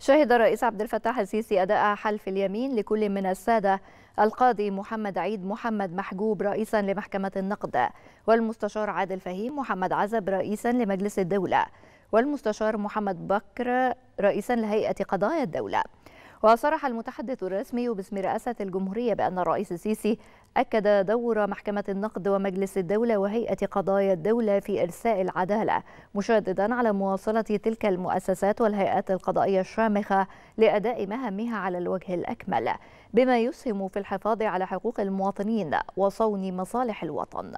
شهد الرئيس عبد الفتاح السيسي أداء حلف اليمين لكل من السادة. القاضي محمد عيد محمد محجوب رئيسا لمحكمة النقد. والمستشار عادل فهيم محمد عزب رئيسا لمجلس الدولة. والمستشار محمد بكر رئيسا لهيئة قضايا الدولة. وصرح المتحدث الرسمي باسم رئاسة الجمهورية بأن الرئيس السيسي أكد دور محكمة النقد ومجلس الدولة وهيئة قضايا الدولة في إرساء العدالة مشددا على مواصلة تلك المؤسسات والهيئات القضائية الشامخة لأداء مهامها على الوجه الأكمل بما يسهم في الحفاظ على حقوق المواطنين وصون مصالح الوطن.